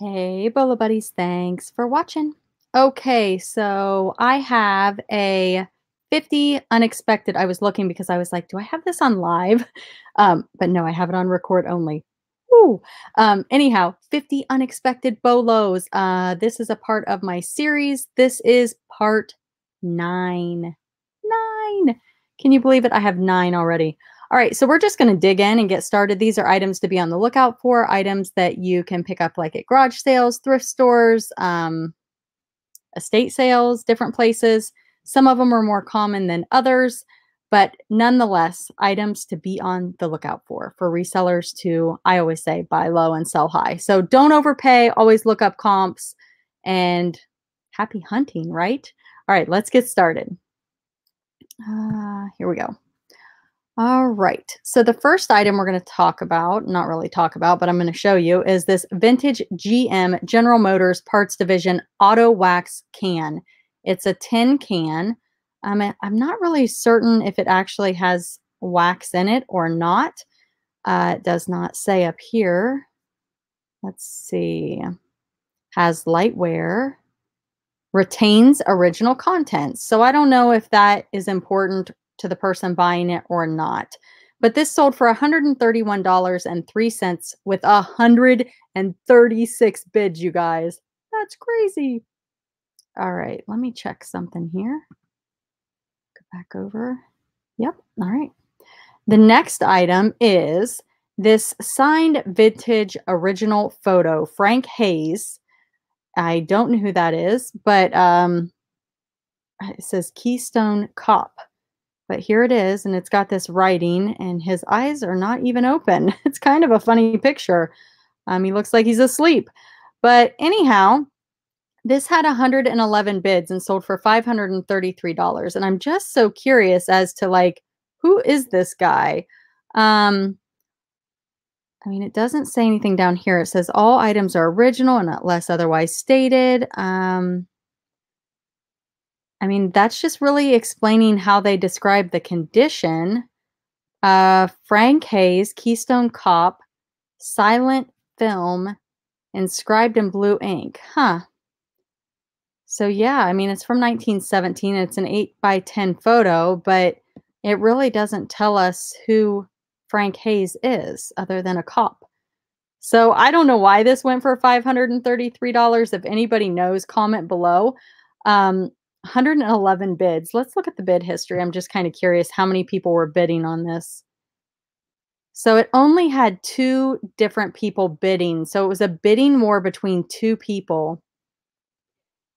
Hey, Bolo Buddies, thanks for watching. Okay, so I have a 50 unexpected. I was looking because I was like, do I have this on live? Um, but no, I have it on record only. Woo. Um, anyhow, 50 unexpected bolos. Uh, this is a part of my series. This is part nine. Nine. Can you believe it? I have nine already. All right, so we're just going to dig in and get started. These are items to be on the lookout for, items that you can pick up like at garage sales, thrift stores, um, estate sales, different places. Some of them are more common than others, but nonetheless, items to be on the lookout for, for resellers to, I always say, buy low and sell high. So don't overpay, always look up comps, and happy hunting, right? All right, let's get started. Uh, here we go. All right. So the first item we're going to talk about, not really talk about, but I'm going to show you is this vintage GM General Motors Parts Division Auto Wax can. It's a tin can. Um, I'm not really certain if it actually has wax in it or not. Uh, it does not say up here. Let's see. Has light wear. Retains original contents. So I don't know if that is important to the person buying it or not. But this sold for $131.03 with 136 bids, you guys. That's crazy. All right, let me check something here. Go back over. Yep, all right. The next item is this signed vintage original photo, Frank Hayes. I don't know who that is, but um, it says Keystone Cop. But here it is, and it's got this writing, and his eyes are not even open. It's kind of a funny picture. Um, he looks like he's asleep. But anyhow, this had 111 bids and sold for $533. And I'm just so curious as to like, who is this guy? Um, I mean, it doesn't say anything down here. It says all items are original and unless otherwise stated. Um, I mean, that's just really explaining how they describe the condition. Uh, Frank Hayes, Keystone Cop, silent film, inscribed in blue ink. Huh. So, yeah, I mean, it's from 1917. It's an 8 by 10 photo, but it really doesn't tell us who Frank Hayes is other than a cop. So, I don't know why this went for $533. If anybody knows, comment below. Um, 111 bids. Let's look at the bid history. I'm just kind of curious how many people were bidding on this. So it only had two different people bidding. So it was a bidding war between two people.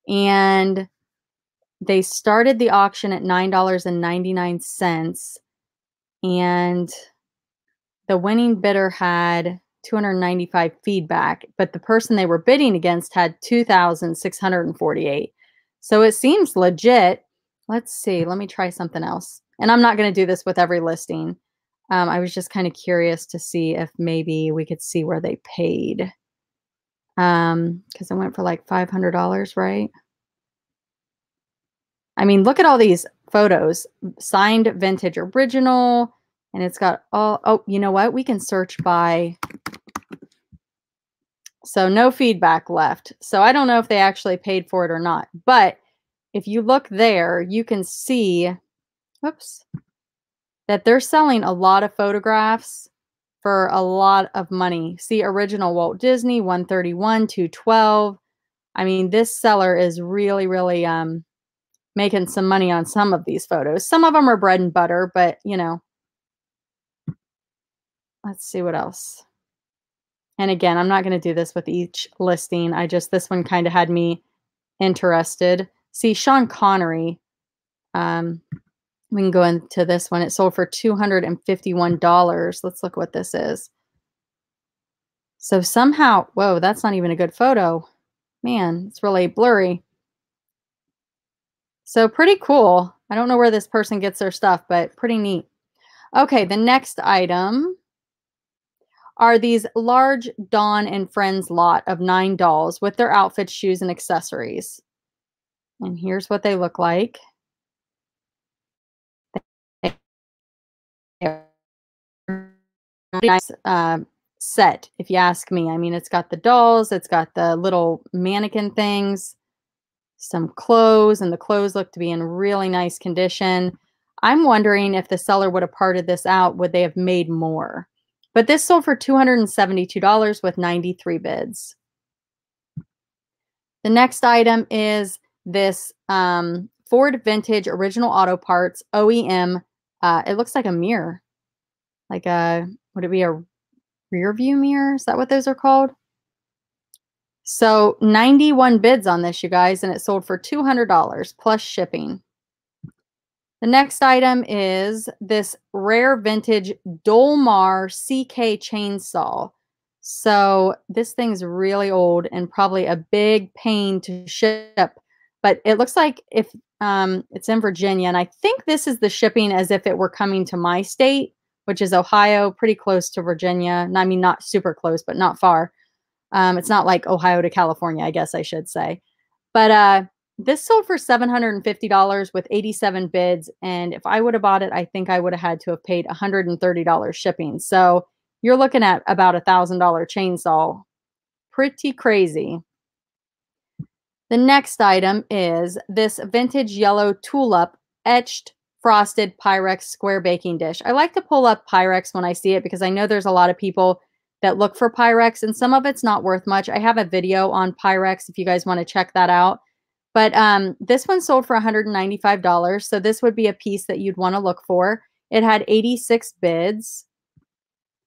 And they started the auction at $9.99. And the winning bidder had 295 feedback, but the person they were bidding against had 2,648. So it seems legit. Let's see. Let me try something else. And I'm not going to do this with every listing. Um, I was just kind of curious to see if maybe we could see where they paid. Um, because it went for like $500, right? I mean, look at all these photos. Signed vintage original. And it's got all, oh, you know what? We can search by so no feedback left. So I don't know if they actually paid for it or not. But if you look there, you can see, whoops, that they're selling a lot of photographs for a lot of money. See original Walt Disney 131 212. I mean, this seller is really really um making some money on some of these photos. Some of them are bread and butter, but you know. Let's see what else. And again, I'm not going to do this with each listing. I just, this one kind of had me interested. See, Sean Connery, um, we can go into this one. It sold for $251. Let's look what this is. So somehow, whoa, that's not even a good photo. Man, it's really blurry. So pretty cool. I don't know where this person gets their stuff, but pretty neat. Okay, the next item are these large Dawn and Friends lot of nine dolls with their outfits, shoes, and accessories. And here's what they look like. Nice uh, set, if you ask me. I mean, it's got the dolls, it's got the little mannequin things, some clothes, and the clothes look to be in really nice condition. I'm wondering if the seller would have parted this out, would they have made more? But this sold for $272 with 93 bids. The next item is this um, Ford Vintage Original Auto Parts OEM. Uh, it looks like a mirror. Like a, would it be a rear view mirror? Is that what those are called? So 91 bids on this, you guys, and it sold for $200 plus shipping. The next item is this rare vintage Dolmar CK chainsaw. So this thing's really old and probably a big pain to ship, but it looks like if um, it's in Virginia, and I think this is the shipping as if it were coming to my state, which is Ohio, pretty close to Virginia. I mean, not super close, but not far. Um, it's not like Ohio to California, I guess I should say. But uh, this sold for $750 with 87 bids. And if I would have bought it, I think I would have had to have paid $130 shipping. So you're looking at about a $1,000 chainsaw. Pretty crazy. The next item is this vintage yellow tulip etched frosted Pyrex square baking dish. I like to pull up Pyrex when I see it because I know there's a lot of people that look for Pyrex and some of it's not worth much. I have a video on Pyrex if you guys want to check that out. But um, this one sold for $195. So this would be a piece that you'd want to look for. It had 86 bids.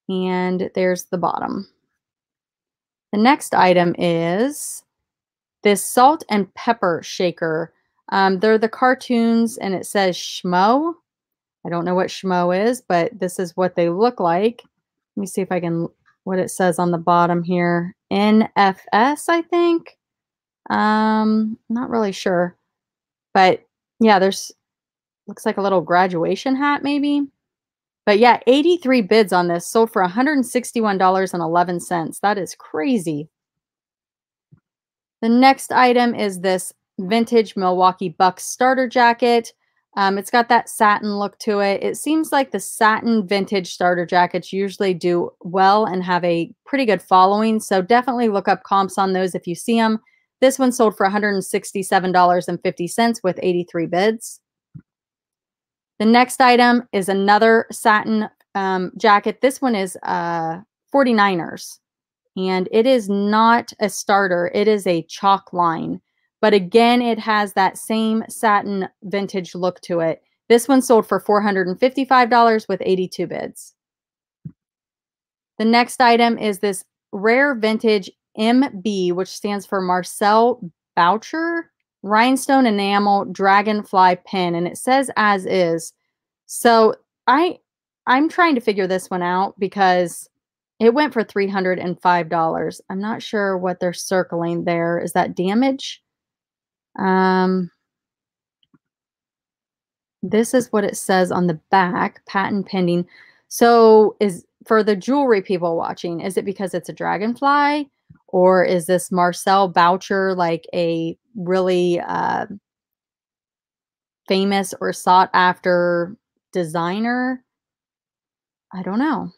And there's the bottom. The next item is this salt and pepper shaker. Um, they're the cartoons and it says Schmo. I don't know what Schmo is, but this is what they look like. Let me see if I can, what it says on the bottom here. NFS, I think. Um, not really sure. But yeah, there's looks like a little graduation hat maybe. But yeah, 83 bids on this sold for $161.11. That is crazy. The next item is this vintage Milwaukee Bucks starter jacket. Um, it's got that satin look to it. It seems like the satin vintage starter jackets usually do well and have a pretty good following. So definitely look up comps on those if you see them. This one sold for $167.50 with 83 bids. The next item is another satin um, jacket. This one is uh, 49ers, and it is not a starter. It is a chalk line. But again, it has that same satin vintage look to it. This one sold for $455 with 82 bids. The next item is this rare vintage MB, which stands for Marcel Boucher rhinestone enamel dragonfly pin and it says as is. So i i'm trying to figure this one out because it went for $305 i'm not sure what they're circling there. Is that damage? Um this is what it says on the back patent pending. So is for the jewelry people watching is it because it's a dragonfly or is this Marcel Boucher like a really uh, famous or sought after designer? I don't know.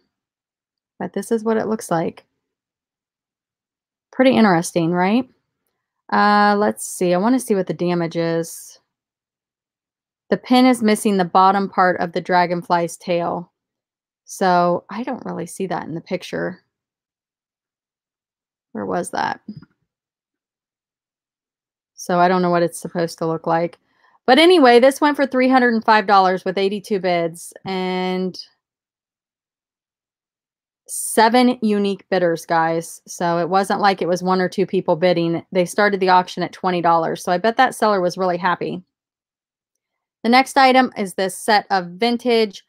But this is what it looks like. Pretty interesting, right? Uh, let's see. I want to see what the damage is. The pin is missing the bottom part of the dragonfly's tail. So I don't really see that in the picture. Where was that? So I don't know what it's supposed to look like. But anyway, this went for $305 with 82 bids and seven unique bidders, guys. So it wasn't like it was one or two people bidding. They started the auction at $20. So I bet that seller was really happy. The next item is this set of vintage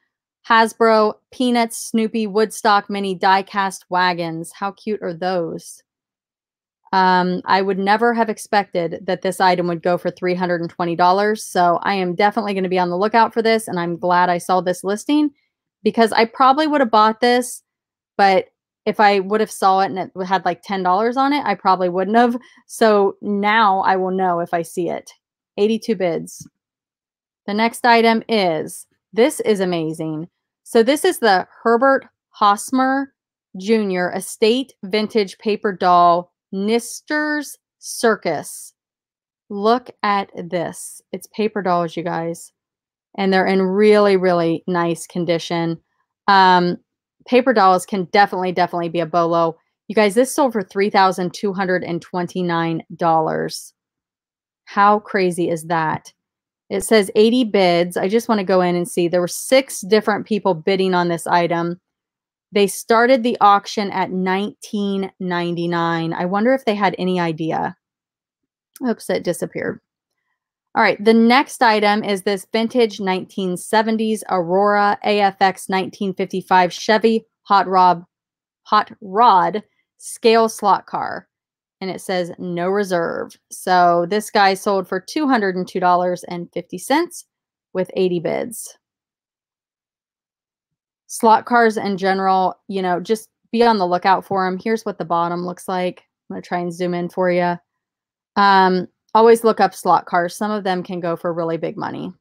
Hasbro Peanuts Snoopy Woodstock mini die-cast wagons. How cute are those? Um, I would never have expected that this item would go for $320. So I am definitely going to be on the lookout for this. And I'm glad I saw this listing because I probably would have bought this, but if I would have saw it and it had like $10 on it, I probably wouldn't have. So now I will know if I see it. 82 bids. The next item is, this is amazing. So this is the Herbert Hosmer Jr. Estate Vintage Paper Doll Nister's Circus. Look at this. It's paper dolls, you guys. And they're in really, really nice condition. Um, paper dolls can definitely, definitely be a bolo. You guys, this sold for $3,229. How crazy is that? It says 80 bids. I just want to go in and see. There were six different people bidding on this item. They started the auction at 19.99. I wonder if they had any idea. Oops, it disappeared. All right, the next item is this vintage 1970s Aurora AFX 1955 Chevy Hot Rod Hot Rod scale slot car. And it says no reserve. So this guy sold for $202.50 with 80 bids. Slot cars in general, you know, just be on the lookout for them. Here's what the bottom looks like. I'm going to try and zoom in for you. Um, always look up slot cars. Some of them can go for really big money.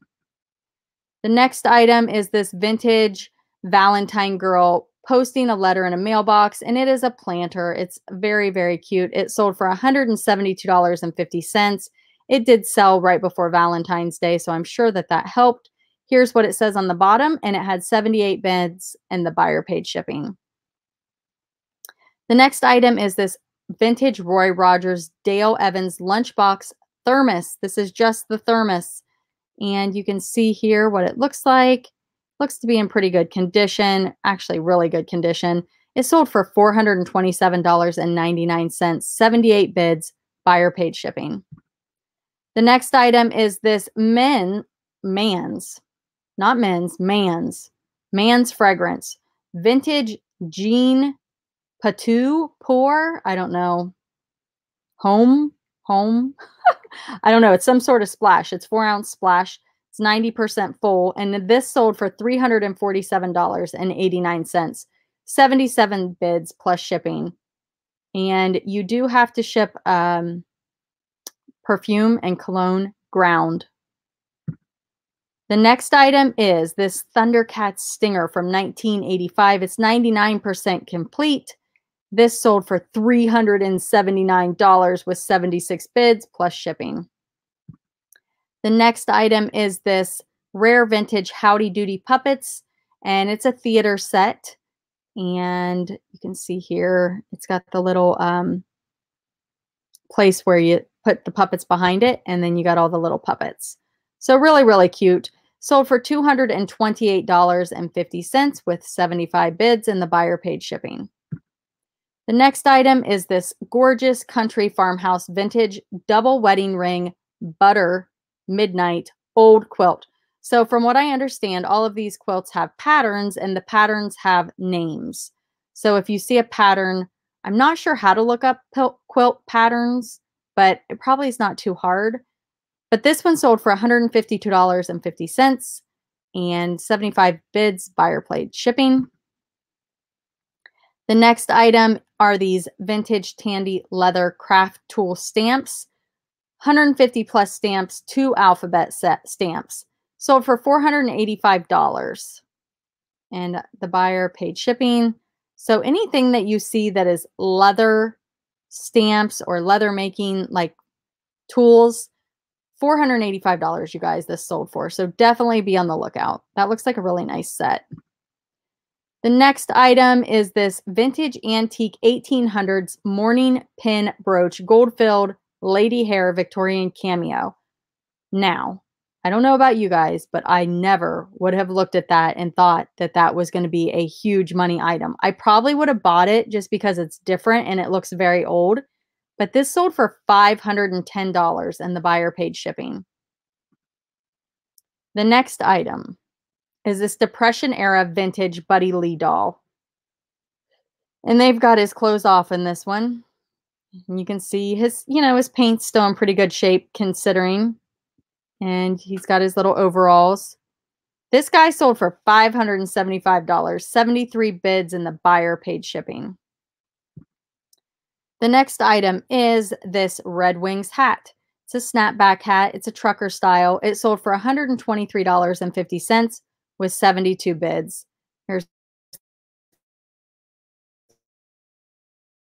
The next item is this vintage Valentine girl posting a letter in a mailbox, and it is a planter. It's very, very cute. It sold for $172.50. It did sell right before Valentine's Day, so I'm sure that that helped. Here's what it says on the bottom, and it had 78 beds, and the buyer paid shipping. The next item is this vintage Roy Rogers Dale Evans lunchbox thermos. This is just the thermos. And you can see here what it looks like. Looks to be in pretty good condition, actually really good condition. It sold for $427.99, 78 bids, buyer paid shipping. The next item is this men, man's, not men's, man's, man's fragrance, vintage Jean Patou pour. I don't know. Home, home. I don't know. It's some sort of splash. It's four ounce splash. It's 90% full. And this sold for $347.89. 77 bids plus shipping. And you do have to ship um, perfume and cologne ground. The next item is this Thundercat Stinger from 1985. It's 99% complete. This sold for $379 with 76 bids plus shipping. The next item is this rare vintage Howdy Doody puppets, and it's a theater set. And you can see here, it's got the little um, place where you put the puppets behind it, and then you got all the little puppets. So really, really cute. Sold for $228.50 with 75 bids, and the buyer paid shipping. The next item is this gorgeous country farmhouse vintage double wedding ring butter midnight old quilt. So from what I understand, all of these quilts have patterns and the patterns have names. So if you see a pattern, I'm not sure how to look up quilt patterns, but it probably is not too hard. But this one sold for $152.50 and 75 bids buyer paid shipping. The next item are these vintage Tandy leather craft tool stamps. 150 plus stamps, two alphabet set stamps. Sold for $485. And the buyer paid shipping. So anything that you see that is leather stamps or leather making like tools, $485, you guys, this sold for. So definitely be on the lookout. That looks like a really nice set. The next item is this vintage antique 1800s mourning pin brooch, gold filled lady hair Victorian cameo. Now, I don't know about you guys, but I never would have looked at that and thought that that was going to be a huge money item. I probably would have bought it just because it's different and it looks very old. But this sold for $510 and the buyer paid shipping. The next item is this Depression era vintage Buddy Lee doll. And they've got his clothes off in this one. And you can see his, you know, his paint's still in pretty good shape considering. And he's got his little overalls. This guy sold for $575, 73 bids, and the buyer paid shipping. The next item is this Red Wings hat. It's a snapback hat. It's a trucker style. It sold for $123.50 with 72 bids. Here's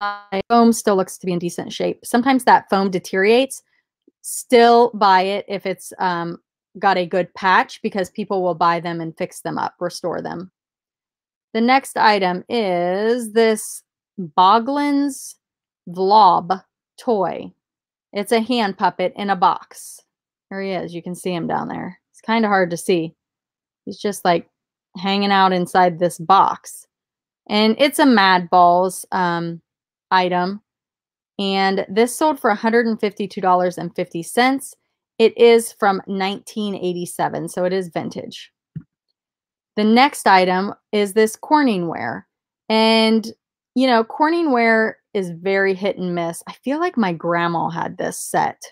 my foam still looks to be in decent shape. Sometimes that foam deteriorates. Still buy it if it's um, got a good patch because people will buy them and fix them up, restore them. The next item is this Boglin's Vlobb toy. It's a hand puppet in a box. There he is. You can see him down there. It's kind of hard to see. He's just like hanging out inside this box. And it's a Mad Balls um, item. And this sold for $152.50. It is from 1987, so it is vintage. The next item is this Corningware. And, you know, Corningware is very hit and miss. I feel like my grandma had this set.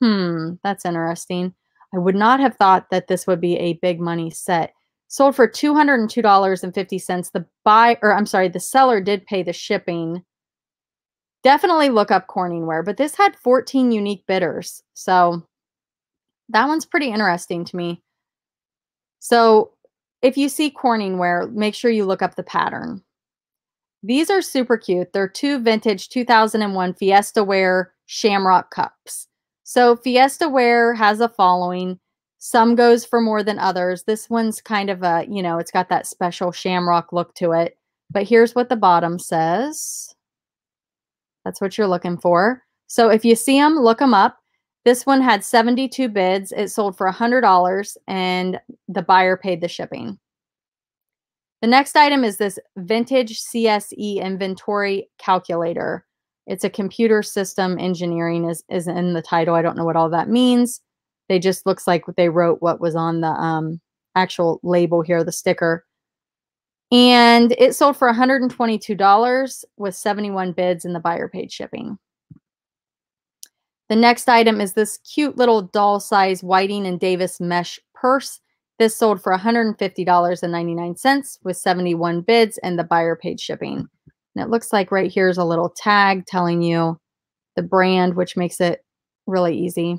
Hmm, that's interesting. I would not have thought that this would be a big money set. Sold for $202.50. The buy or I'm sorry, the seller did pay the shipping. Definitely look up Corningware, but this had 14 unique bidders. So that one's pretty interesting to me. So if you see Corningware, make sure you look up the pattern. These are super cute. They're two vintage 2001 Fiesta Ware Shamrock cups. So Fiesta Ware has a following. Some goes for more than others. This one's kind of a, you know, it's got that special shamrock look to it. But here's what the bottom says. That's what you're looking for. So if you see them, look them up. This one had 72 bids. It sold for $100 and the buyer paid the shipping. The next item is this vintage CSE inventory calculator. It's a computer system engineering is, is in the title. I don't know what all that means. They just looks like they wrote what was on the um, actual label here, the sticker. And it sold for $122 with 71 bids and the buyer paid shipping. The next item is this cute little doll size Whiting and Davis mesh purse. This sold for $150.99 with 71 bids and the buyer paid shipping. And it looks like right here is a little tag telling you the brand, which makes it really easy.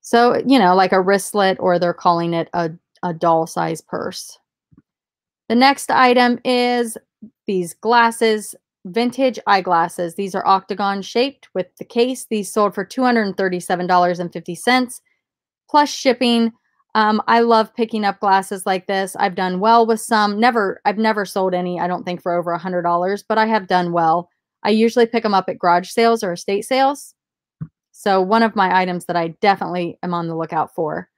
So, you know, like a wristlet, or they're calling it a, a doll size purse. The next item is these glasses, vintage eyeglasses. These are octagon shaped with the case. These sold for $237.50 plus shipping. Um, I love picking up glasses like this. I've done well with some. Never, I've never sold any, I don't think, for over a $100, but I have done well. I usually pick them up at garage sales or estate sales. So one of my items that I definitely am on the lookout for.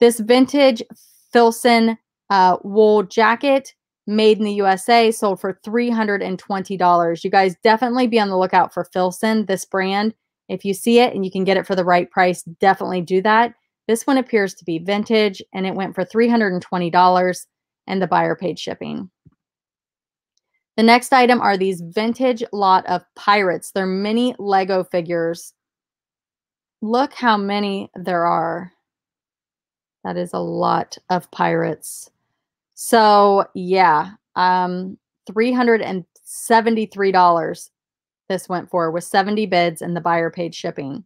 This vintage Filson uh, wool jacket made in the USA sold for $320. You guys definitely be on the lookout for Filson, this brand. If you see it and you can get it for the right price, definitely do that. This one appears to be vintage and it went for $320 and the buyer paid shipping. The next item are these vintage lot of pirates. They're mini Lego figures. Look how many there are. That is a lot of pirates. So yeah, um, $373 this went for with 70 bids and the buyer paid shipping.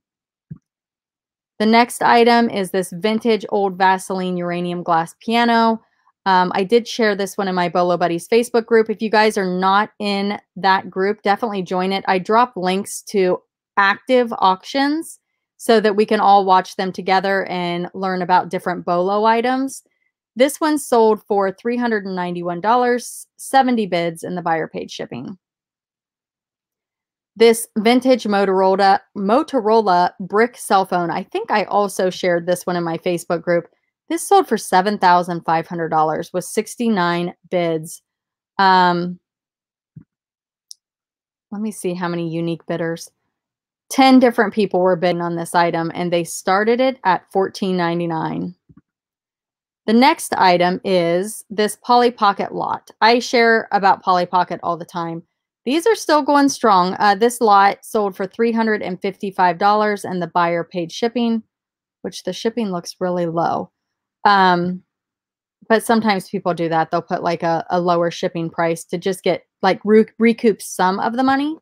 The next item is this vintage old Vaseline uranium glass piano. Um, I did share this one in my Bolo Buddies Facebook group. If you guys are not in that group, definitely join it. I drop links to active auctions so that we can all watch them together and learn about different Bolo items. This one sold for $391, 70 bids, and the buyer paid shipping. This vintage Motorola Motorola brick cell phone. I think I also shared this one in my Facebook group. This sold for $7,500 with 69 bids. Um, let me see how many unique bidders. 10 different people were bidding on this item and they started it at $14.99. The next item is this Polly Pocket lot. I share about Polly Pocket all the time. These are still going strong. Uh, this lot sold for $355 and the buyer paid shipping, which the shipping looks really low. Um, but sometimes people do that. They'll put like a, a lower shipping price to just get like re recoup some of the money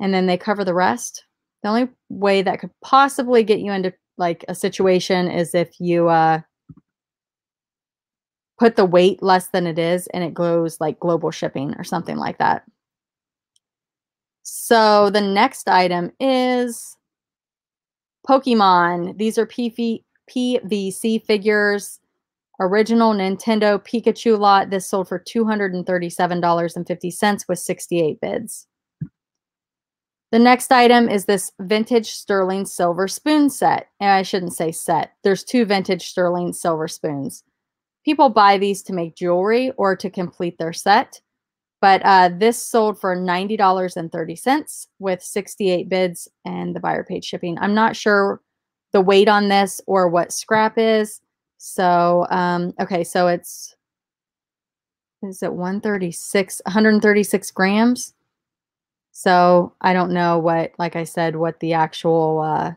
and then they cover the rest. The only way that could possibly get you into like a situation is if you uh, put the weight less than it is and it goes like global shipping or something like that. So the next item is Pokemon. These are PV PVC figures. Original Nintendo Pikachu lot. This sold for $237.50 with 68 bids. The next item is this vintage sterling silver spoon set. And I shouldn't say set. There's two vintage sterling silver spoons. People buy these to make jewelry or to complete their set. But uh, this sold for $90.30 with 68 bids and the buyer paid shipping. I'm not sure the weight on this or what scrap is. So, um, okay, so it's, is it 136, 136 grams? So I don't know what, like I said, what the actual uh,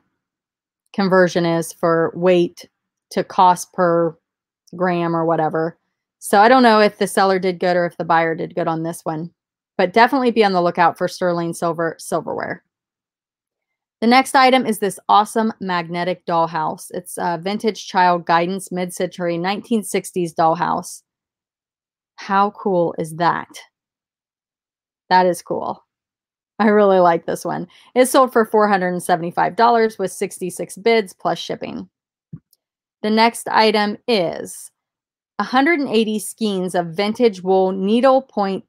conversion is for weight to cost per gram or whatever. So I don't know if the seller did good or if the buyer did good on this one, but definitely be on the lookout for sterling silver silverware. The next item is this awesome magnetic dollhouse. It's a vintage child guidance mid-century 1960s dollhouse. How cool is that? That is cool. I really like this one. It sold for $475 with 66 bids plus shipping. The next item is 180 skeins of vintage wool needle point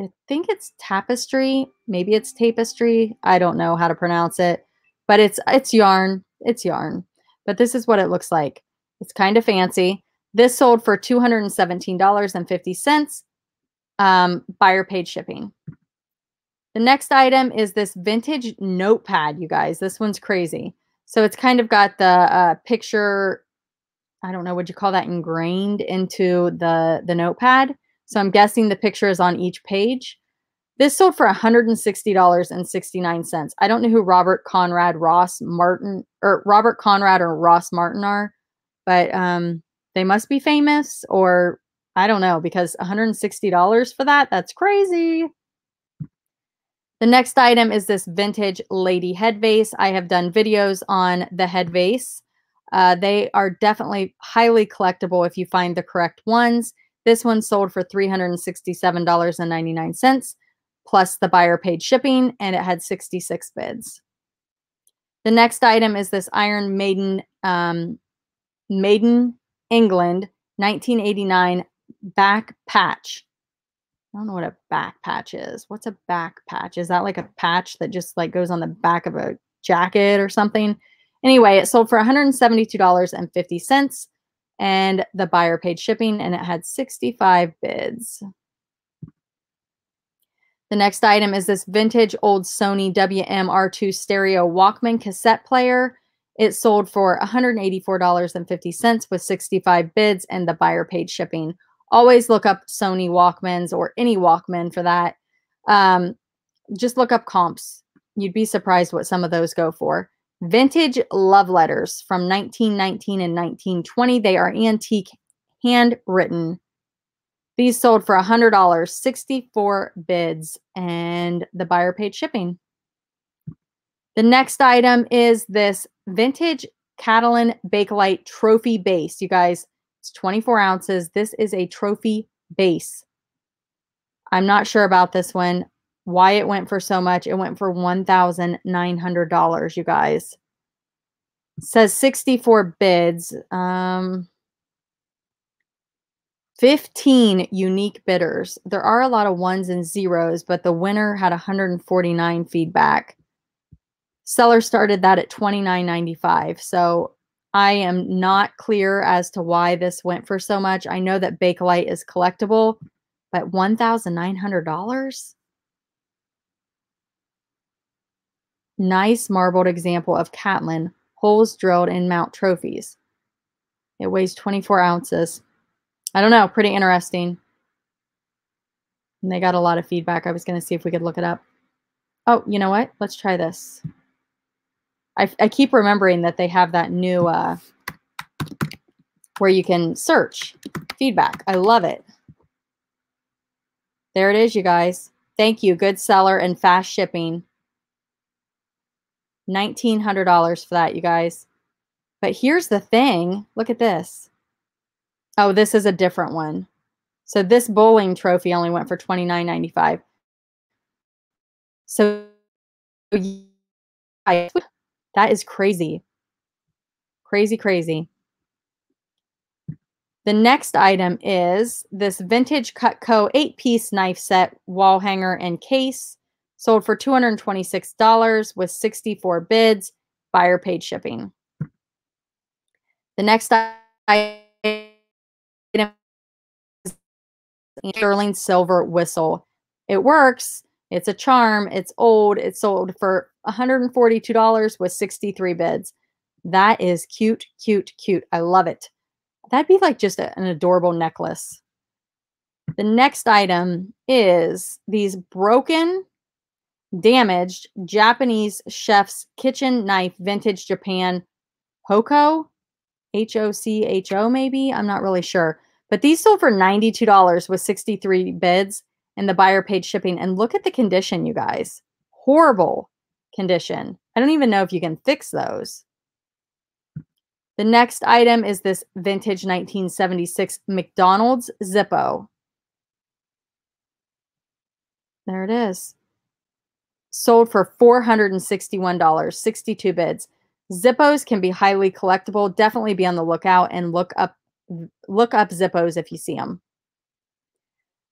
I think it's tapestry. Maybe it's tapestry. I don't know how to pronounce it, but it's it's yarn. It's yarn. But this is what it looks like. It's kind of fancy. This sold for $217.50. Um, buyer paid shipping. The next item is this vintage notepad, you guys. This one's crazy. So it's kind of got the uh, picture, I don't know, would you call that ingrained into the, the notepad? So I'm guessing the picture is on each page. This sold for $160.69. I don't know who Robert Conrad Ross Martin or Robert Conrad or Ross Martin are, but um, they must be famous or I don't know because $160 for that, that's crazy. The next item is this vintage lady head vase. I have done videos on the head vase. Uh, they are definitely highly collectible if you find the correct ones. This one sold for $367.99 plus the buyer paid shipping and it had 66 bids. The next item is this Iron Maiden um, Maiden England 1989 back patch. I don't know what a back patch is. What's a back patch? Is that like a patch that just like goes on the back of a jacket or something? Anyway, it sold for $172.50 and the buyer paid shipping and it had 65 bids. The next item is this vintage old Sony WM-R2 stereo Walkman cassette player. It sold for $184.50 with 65 bids and the buyer paid shipping. Always look up Sony Walkmans or any Walkman for that. Um, just look up comps. You'd be surprised what some of those go for. Vintage love letters from 1919 and 1920. They are antique, handwritten. These sold for $100, 64 bids, and the buyer paid shipping. The next item is this vintage Catalin Bakelite trophy base. You guys, it's 24 ounces. This is a trophy base. I'm not sure about this one why it went for so much. It went for $1,900, you guys. It says 64 bids. Um, 15 unique bidders. There are a lot of ones and zeros, but the winner had 149 feedback. Seller started that at 29.95. So I am not clear as to why this went for so much. I know that Bakelite is collectible, but $1,900? Nice marbled example of Catlin, holes drilled in mount trophies. It weighs 24 ounces. I don't know, pretty interesting. And they got a lot of feedback. I was going to see if we could look it up. Oh, you know what? Let's try this. I, I keep remembering that they have that new uh, where you can search feedback. I love it. There it is, you guys. Thank you. Good seller and fast shipping. $1,900 for that, you guys. But here's the thing. Look at this. Oh, this is a different one. So this bowling trophy only went for $29.95. So that is crazy. Crazy, crazy. The next item is this vintage Cutco eight piece knife set, wall hanger, and case. Sold for $226 with 64 bids. Buyer paid shipping. The next item is sterling silver whistle. It works. It's a charm. It's old. It's sold for $142 with 63 bids. That is cute, cute, cute. I love it. That'd be like just a, an adorable necklace. The next item is these broken, damaged Japanese chef's kitchen knife, vintage Japan, Hoko, H O C H O, maybe. I'm not really sure. But these sold for $92 with 63 bids, and the buyer paid shipping. And look at the condition, you guys. Horrible condition. I don't even know if you can fix those. The next item is this vintage 1976 McDonald's Zippo. There it is. Sold for $461, 62 bids. Zippos can be highly collectible. Definitely be on the lookout and look up look up Zippos if you see them.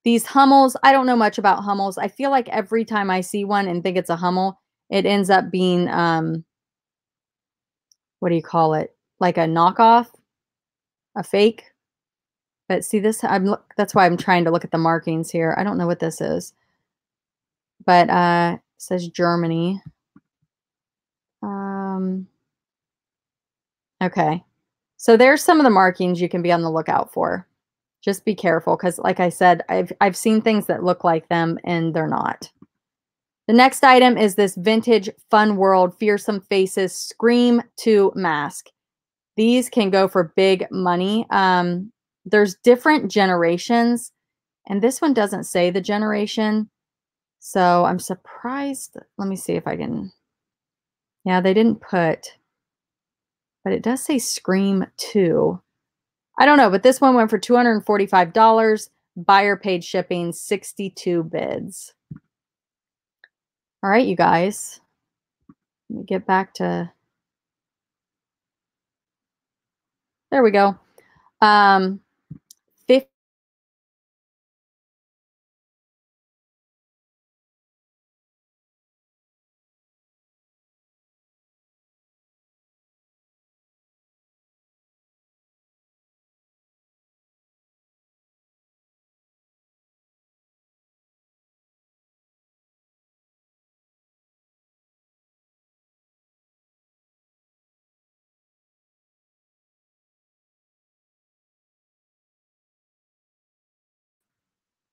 These Hummels, I don't know much about Hummels. I feel like every time I see one and think it's a Hummel, it ends up being um what do you call it? like a knockoff, a fake. But see this, I'm that's why I'm trying to look at the markings here. I don't know what this is. But uh says Germany. Um Okay. So there's some of the markings you can be on the lookout for. Just be careful because like I said, I've I've seen things that look like them and they're not. The next item is this vintage Fun World Fearsome Faces Scream 2 mask. These can go for big money. Um, there's different generations, and this one doesn't say the generation. So I'm surprised. Let me see if I can. Yeah, they didn't put, but it does say Scream 2. I don't know, but this one went for $245. Buyer paid shipping, 62 bids. All right, you guys. Let me get back to There we go. Um,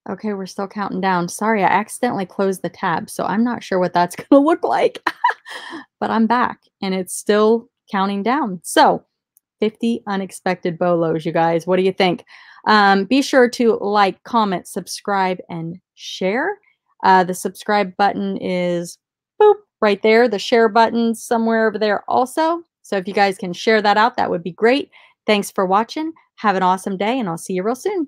Okay, we're still counting down. Sorry, I accidentally closed the tab, so I'm not sure what that's going to look like. but I'm back, and it's still counting down. So 50 unexpected bolos, you guys. What do you think? Um, be sure to like, comment, subscribe, and share. Uh, the subscribe button is boop right there. The share button somewhere over there also. So if you guys can share that out, that would be great. Thanks for watching. Have an awesome day, and I'll see you real soon.